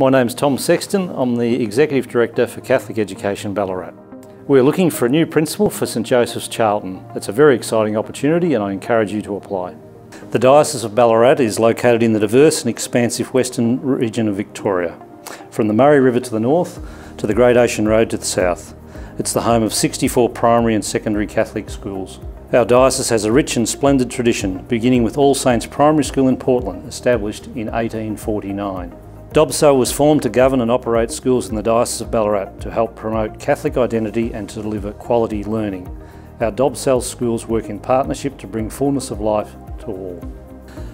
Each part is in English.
My name's Tom Sexton. I'm the Executive Director for Catholic Education Ballarat. We're looking for a new principal for St Joseph's Charlton. It's a very exciting opportunity and I encourage you to apply. The Diocese of Ballarat is located in the diverse and expansive western region of Victoria, from the Murray River to the north to the Great Ocean Road to the south. It's the home of 64 primary and secondary Catholic schools. Our diocese has a rich and splendid tradition, beginning with All Saints Primary School in Portland, established in 1849. DOBCEL was formed to govern and operate schools in the Diocese of Ballarat to help promote Catholic identity and to deliver quality learning. Our DOBCEL schools work in partnership to bring fullness of life to all.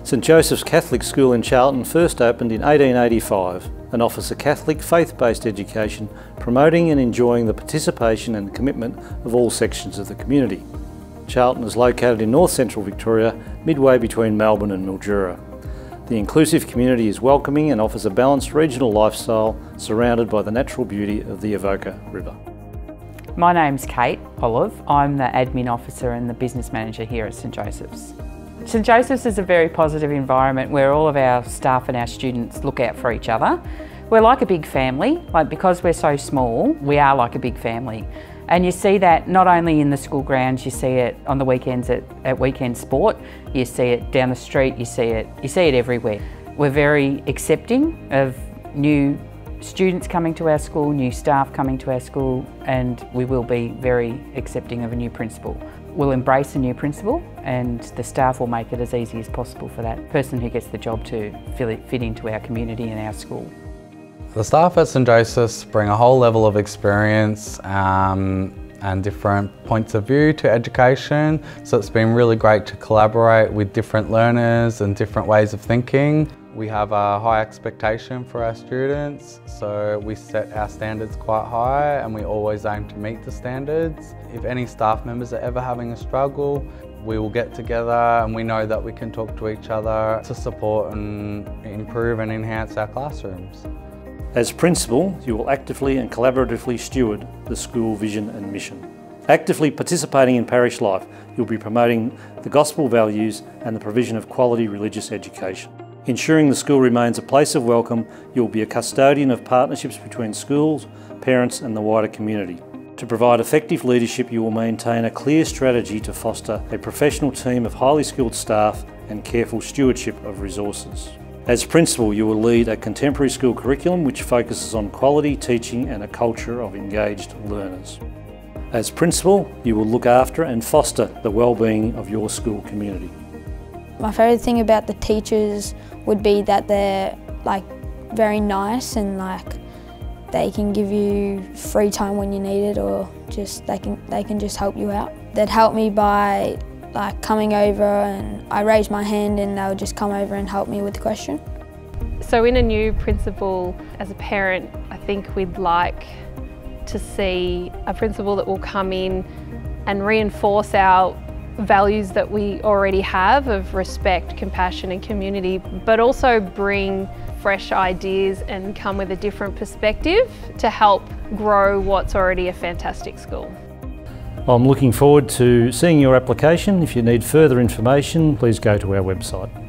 St Joseph's Catholic School in Charlton first opened in 1885 and offers a Catholic faith-based education promoting and enjoying the participation and commitment of all sections of the community. Charlton is located in north central Victoria, midway between Melbourne and Mildura. The inclusive community is welcoming and offers a balanced regional lifestyle surrounded by the natural beauty of the Avoca River. My name's Kate Olive. I'm the admin officer and the business manager here at St Joseph's. St Joseph's is a very positive environment where all of our staff and our students look out for each other. We're like a big family, like because we're so small, we are like a big family. And you see that not only in the school grounds, you see it on the weekends at, at weekend sport, you see it down the street, you see it, you see it everywhere. We're very accepting of new students coming to our school, new staff coming to our school, and we will be very accepting of a new principal. We'll embrace a new principal and the staff will make it as easy as possible for that person who gets the job to fit into our community and our school. The staff at St Joseph's bring a whole level of experience um, and different points of view to education. So it's been really great to collaborate with different learners and different ways of thinking. We have a high expectation for our students, so we set our standards quite high and we always aim to meet the standards. If any staff members are ever having a struggle, we will get together and we know that we can talk to each other to support and improve and enhance our classrooms. As principal, you will actively and collaboratively steward the school vision and mission. Actively participating in parish life, you'll be promoting the gospel values and the provision of quality religious education. Ensuring the school remains a place of welcome, you will be a custodian of partnerships between schools, parents and the wider community. To provide effective leadership, you will maintain a clear strategy to foster a professional team of highly skilled staff and careful stewardship of resources. As principal, you will lead a contemporary school curriculum which focuses on quality teaching and a culture of engaged learners. As principal, you will look after and foster the well-being of your school community. My favourite thing about the teachers would be that they're like very nice and like they can give you free time when you need it or just they can they can just help you out. They'd help me by like coming over and I raise my hand and they would just come over and help me with the question. So in a new principal, as a parent, I think we'd like to see a principal that will come in and reinforce our values that we already have of respect, compassion and community, but also bring fresh ideas and come with a different perspective to help grow what's already a fantastic school. I'm looking forward to seeing your application. If you need further information, please go to our website.